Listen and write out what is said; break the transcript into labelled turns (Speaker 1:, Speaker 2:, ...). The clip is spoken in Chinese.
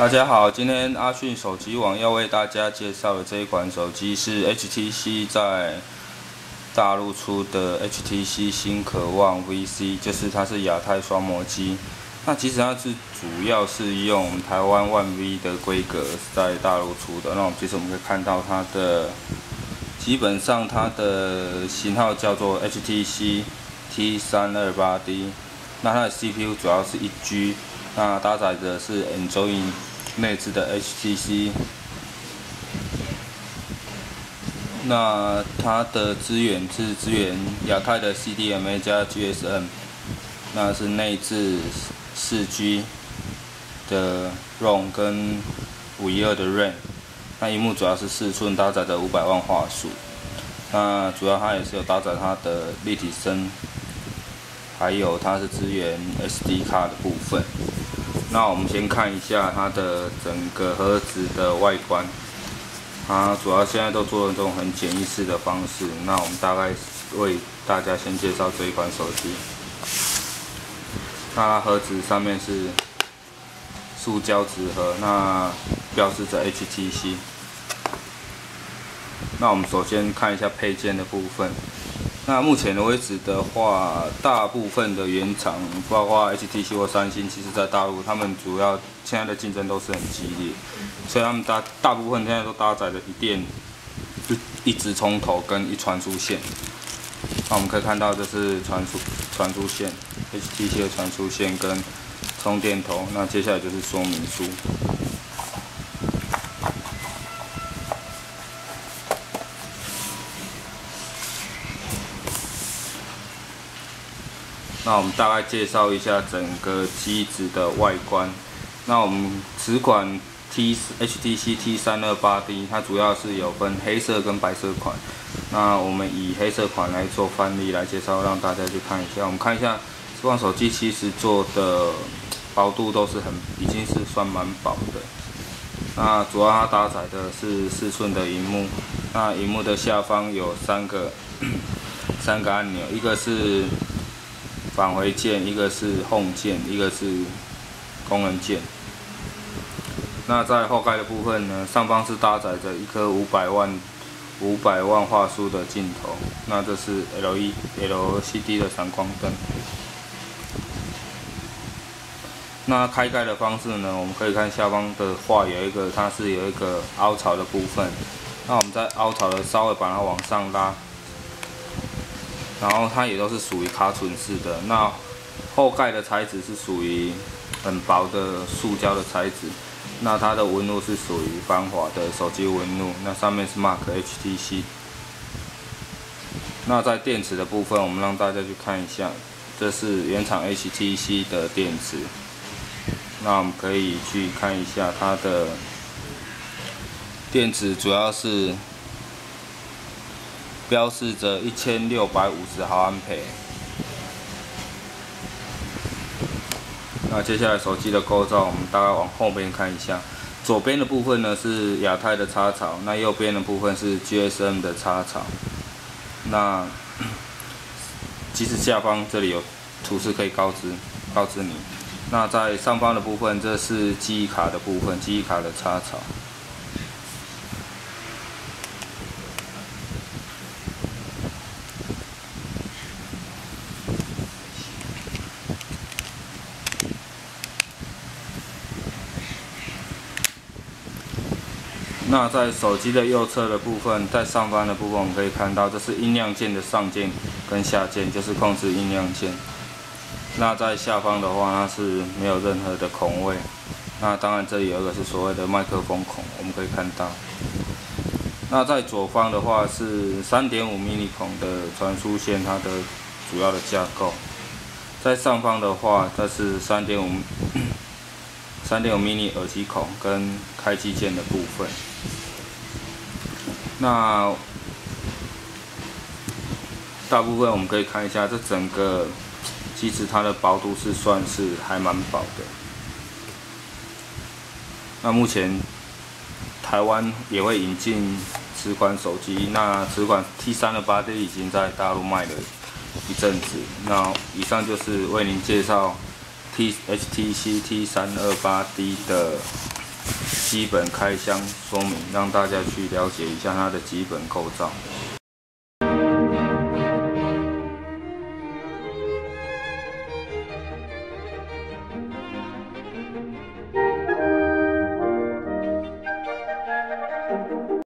Speaker 1: 大家好，今天阿讯手机网要为大家介绍的这一款手机是 HTC 在大陆出的 HTC 新渴望 VC，就是它是亚太双模机。那其实它是主要是用台湾 One V 的规格在大陆出的。那我们其实我们可以看到它的基本上它的型号叫做 HTC T328D，那它的 CPU 主要是一 G，那搭载的是 Android。内置的 HTC，那它的资源是资源亚太的 CDMA 加 GSM，那是内置四 G 的 ROM 跟五一二的 RAM，那荧幕主要是四寸，搭载的五百万画素，那主要它也是有搭载它的立体声，还有它是支援 SD 卡的部分。那我们先看一下它的整个盒子的外观，它主要现在都做这种很简易式的方式。那我们大概为大家先介绍这一款手机。那它盒子上面是塑胶纸盒，那标志着 HTC。那我们首先看一下配件的部分。那目前为止的话，大部分的原厂，包括 HTC 或三星，其实在大陆，他们主要现在的竞争都是很激烈，所以他们大大部分现在都搭载了一电一一直充头跟一传输线。那我们可以看到，这是传输传输线，HTC 的传输线跟充电头。那接下来就是说明书。那我们大概介绍一下整个机子的外观。那我们此款 T HTC T 三二八 D，它主要是有分黑色跟白色款。那我们以黑色款来做范例来介绍，让大家去看一下。我们看一下这款手机其实做的薄度都是很，已经是算蛮薄的。那主要它搭载的是四寸的荧幕。那荧幕的下方有三个 三个按钮，一个是返回键，一个是 Home 键，一个是功能键。那在后盖的部分呢，上方是搭载着一颗五百万五百万画素的镜头，那这是 L E LCD 的闪光灯。那开盖的方式呢，我们可以看下方的话有一个，它是有一个凹槽的部分。那我们在凹槽的稍微把它往上拉。然后它也都是属于卡榫式的，那后盖的材质是属于很薄的塑胶的材质，那它的纹路是属于防滑的手机纹路，那上面是 Mark HTC。那在电池的部分，我们让大家去看一下，这是原厂 HTC 的电池，那我们可以去看一下它的电池主要是。标示着一千六百五十毫安培。那接下来手机的构造，我们大概往后边看一下。左边的部分呢是亚太的插槽，那右边的部分是 GSM 的插槽。那即使下方这里有图示可以告知告知你。那在上方的部分，这是记忆卡的部分，记忆卡的插槽。那在手机的右侧的部分，在上方的部分，我们可以看到，这是音量键的上键跟下键，就是控制音量键。那在下方的话，它是没有任何的孔位。那当然，这里有一个是所谓的麦克风孔，我们可以看到。那在左方的话是三点五 mini 孔的传输线，它的主要的架构。在上方的话，这是三点五。三点五 mini 耳机孔跟开机键的部分。那大部分我们可以看一下，这整个机子它的薄度是算是还蛮薄的。那目前台湾也会引进此款手机，那此款 T 三的八 D 已经在大陆卖了一阵子。那以上就是为您介绍。T HTC T 三二八 D 的基本开箱说明，让大家去了解一下它的基本构造。